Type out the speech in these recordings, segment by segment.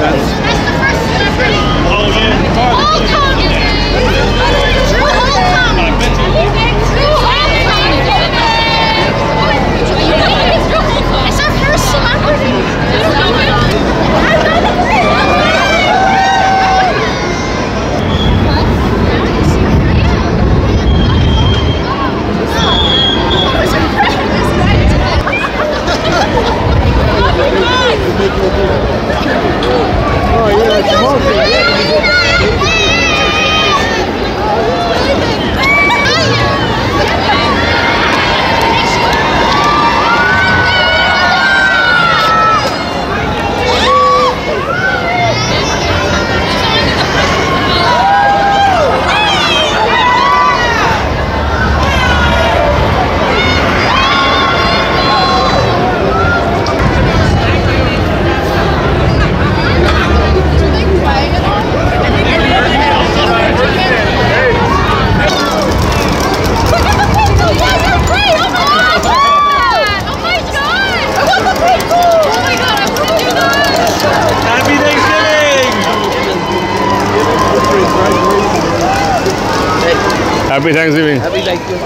down. Happy Thanksgiving. Happy Thanksgiving.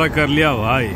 ज़्यादा कर लिया भाई।